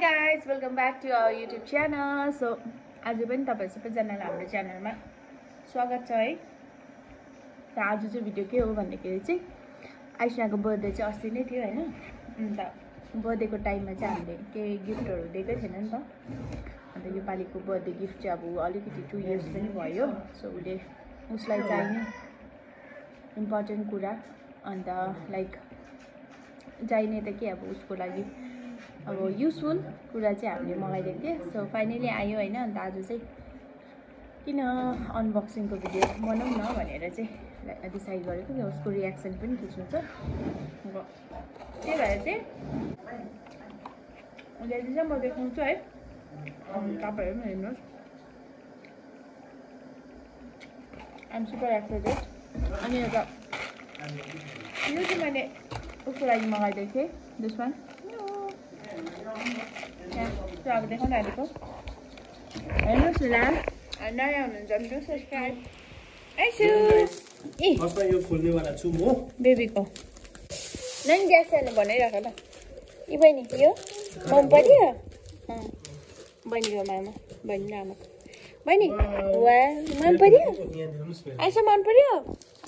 Guys welcome back to our YouTube channel so आज पनि तपाईँहरू सबैजनालाई हाम्रो च्यानलमा स्वागत छ है। र आज चाहिँ भिडियो के हो भन्दाखेरि चाहिँ आइसनाको बर्थडे चाहिँ अस्ति नै थियो होइन? अन्त बर्थडेको टाइममा चाहिँ हामीले केही गिफ्टहरू दिएकै थिएन नि त। अन्त योपालिको बर्थडे गिफ्ट चाहिँ अब अलिकति टु इयर्स पनि भयो। सो उसले उसलाई चाहिने इम्पोर्टेन्ट कुरा। अन्त लाइक चाहिने त के अब उसको लागि अब युजफुल कुरा चाहिँ हामीले मगाइदिएको थिएँ। सो फाइनली आयो होइन अन्त आज चाहिँ किन अनबक्सिङको भिडियो बनाऊँ न भनेर चाहिँ डिसाइड गरेको कि उसको रियाक्सन पनि खिच्नु छ त्यही भएर चाहिँ चाहिँ म देखाउँछु है। तपाईँहरू पनि हेर्नुहोस्। आइएम सुपर एक्साइटेड अनि एउटा यो चाहिँ मैले उसको लागि मगाइदिएको थिएँ दुश्मन यहाँ अब हेर्नुहोस् न नयाँ हुनुहुन्छ भने सब्सक्राइब ए फर्स्टमा यो खोल्नेवाला छु म बेबीको नानी ग्यास जानु भनिरहेको ल यी बहिनी यो मन पऱ्यो बहिनीको मामा बहिनी आमा बहिनी वा मन पऱ्यो आइसो मन पऱ्यो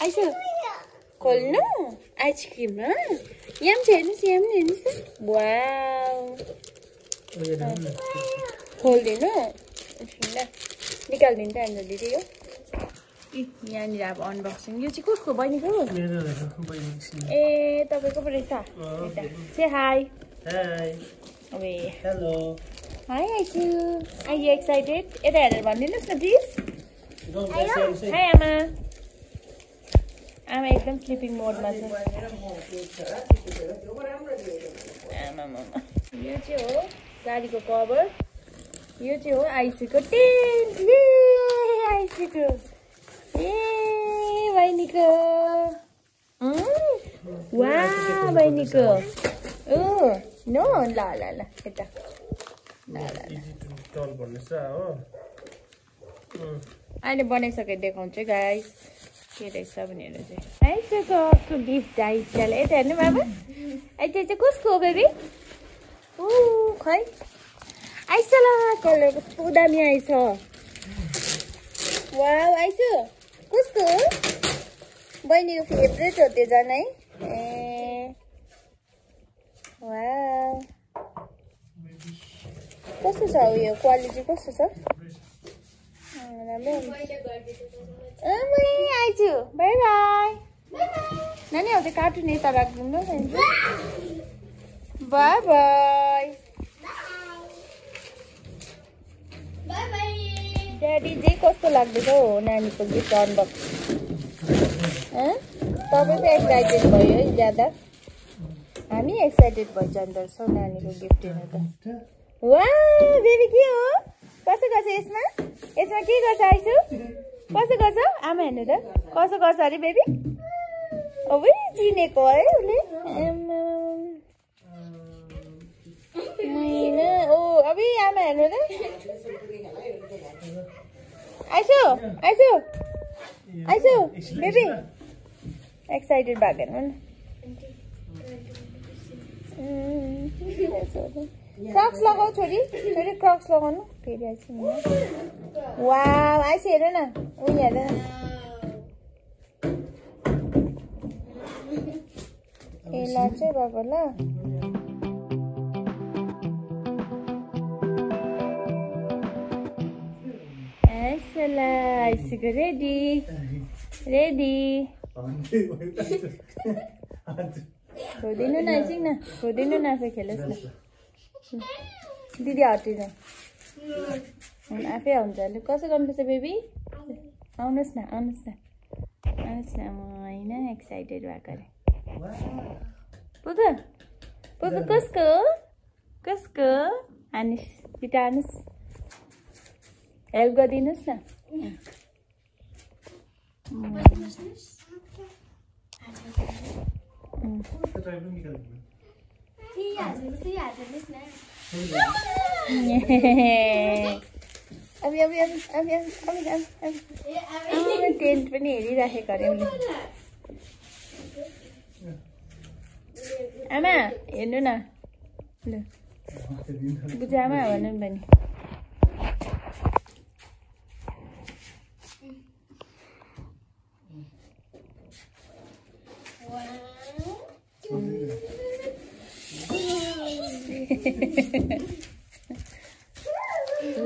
आइसो खोल्नु आइसक्रिम यहाँ पनि छ हेर्नुहोस् यहाँ पनि हेर्नुहोस् न वा यो हेर्नु न। खोलिदिनु ल निकालिदिन्छ अन्त दिदी यो इ यहाँनिर अब अनबक्सिङ यो चाहिँ कसको बहिनीको। ए तपाईँको पो रहेछ से हाई हाई आइसु आइ यु एक्साइटेड यता हेरेर भनिदिनुहोस् न प्लिज। हाई आमा आमा एकदम स्लिपिङ मोडमा छ। यो चाहिँ हो गाडीको कभर यो चाहिँ हो आइसीको टेन्ट आइसीको। ए बहिनीको वा बहिनीको ओ नो ल ल ल यता। ल ल अहिले बनाइसकेर देखाउँछु गाइस के रहेछ भनेर चाहिँ आइसक्यो अर्को गिफ्ट आइसक्यो यता हेर्नु बाबा अहिले चाहिँ कसको हो बेबी ऊ खै आइस ल कलर कस्तो दामी आइस वा आइस कसको हो बहिनीको फेभरेट हो त्यो झन् है ए वा कस्तो छ उयो क्वालिटी कस्तो छ अँ, राम्रै हुन्छ अँ, म आइछु बाई बाई नानी अब कार्टुन यता राखिदिनु बाई बाई ड्याडी चाहिँ कस्तो लाग्दैछ हौ नानीको गिफ्ट अनबक्स तपाईँ चाहिँ एक्साइटेड भयो है ज्यादा हामी एक्साइटेड अन्त सो नानीको गिफ्ट हेर्नु त वा बेबी के हो कसो गर्छ यसमा? यसमा के गर्छ आइसु कसो गर्छ? आमा हेर्नु त। कसो गर्छ अरे बेबी? अब चिनेको है उसले। ओ अब आमा हेर्नु त। आइसु आइसु आइसु बेबी। एक्साइटेड भएको हेर्नु न क्रक्स लगाऊ छोरी। छोरी क्रक्स लगाउनु। फेरि आइसु वा आइसु हेर न। उयो हेर न। ए ल चाहिँ बाबा ल। आइसक्यो रेडी। रेडी। खोदिनु न एकछिन न। खोदिनु न आफै खेलोस् न। दिदी हटिनु हुन्, आफै हुन्छ लु कसो गर्नुपर्छ बेबी? आउनुहोस् न आउनुहोस् न। आउनुहोस् न म होइन एक्साइटेड भएको अरे। पुपु पुपु कसको? कसको? हानिस् पिता हानुहोस् हेल्प गरिदिनुहोस् न। ड्राइभ टेन्ट पनि हेरिराखेको अरे उसले आमा हेर्नु न। ल। बुझामा भन्नु नि बहिनी।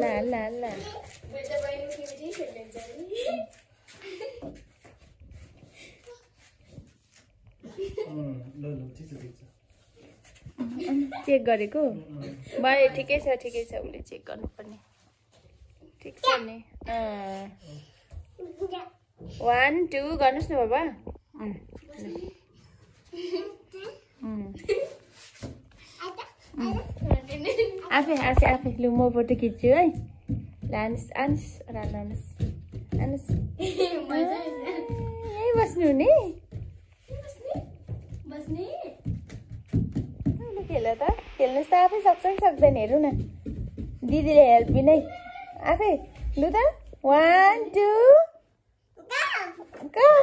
ल ल ल. चेक गरेको? भयो ठिकै छ ठिकै छ उसले चेक गर्नुपर्ने। ठिक छ नि। वान टू गर्नुहोस् न बाबा। आफै आफै आफै लु म फोटो खिच्छु है। ल आनुस् आनुस् र लानुहोस् आनुस्। यहीँ बस्नु खेल त। खेल्नुहोस् त आफै सक्छ कि सक्दैन हेरौँ न। दिदीले हेल्प बिनै। आफै लु त। वान टू कहाँ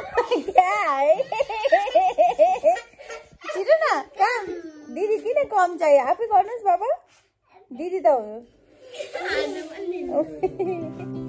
छिटो न कहाँ दिदी किन कम चाहियो? आफै गर्नुहोस् बाबा। दिदी त हो।